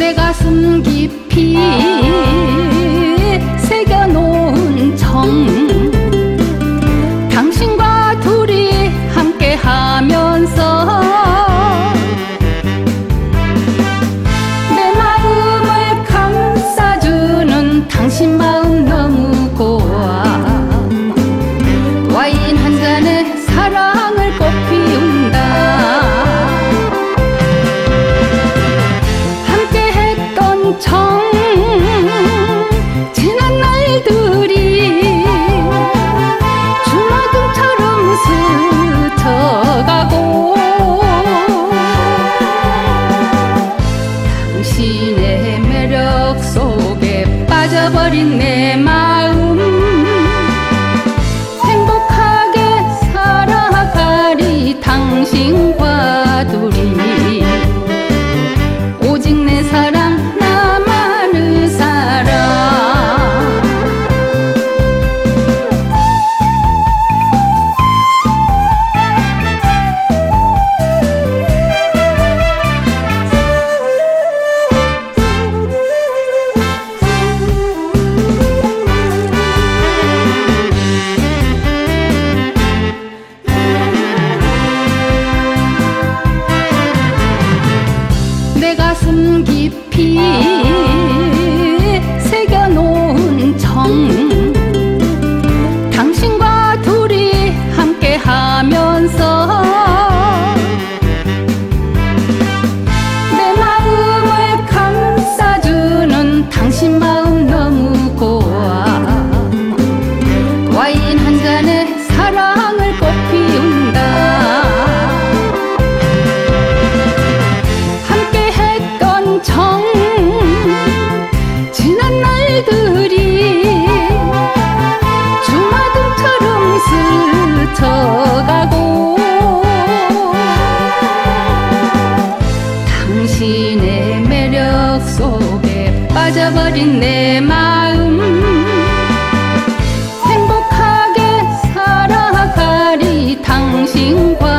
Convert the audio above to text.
내 가슴 깊이. 잊어버린 내 마음. 행복하게 살아가리 당신. 꺼져버린 내 마음. 행복하게 살아가리 당신과